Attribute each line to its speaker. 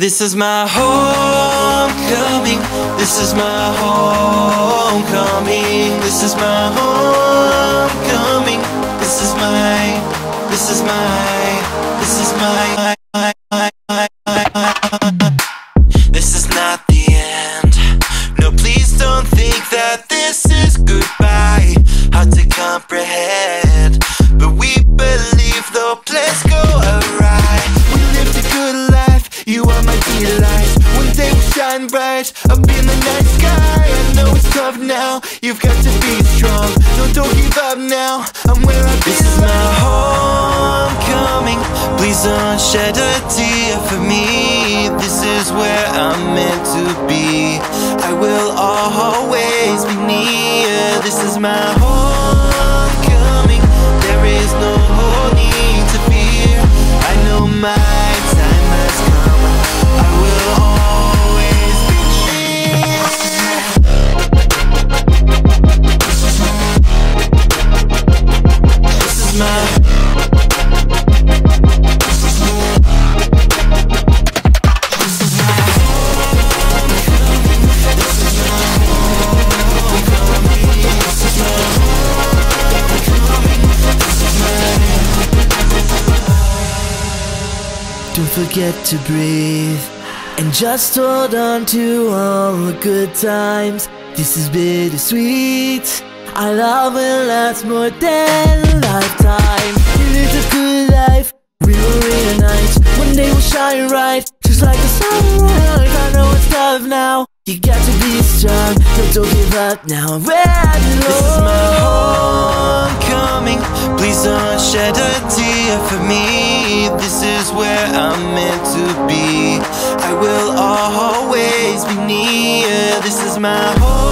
Speaker 1: This is my homecoming. This is my homecoming. This is my homecoming. This is my. This is my. This is my. This is not the end. No, please don't think that this is goodbye. Hard to comprehend, shine bright up in the night sky. I know it's tough now. You've got to be strong. No, don't give up now. I'm where I. This is my homecoming. Please don't shed a tear for me. This is where I'm meant to be. I will always be near. This is my homecoming. Don't forget to breathe and just hold on to all the good times. This is bittersweet. Our love will last more than a lifetime. Lived a good life, we will reunite. One day we'll shine bright, just like the sunlight. I know it's tough now. You got to be strong, but don't give up now. This is my homecoming sun shed a tear for me. This is where I'm meant to be. I will always be near. This is my home.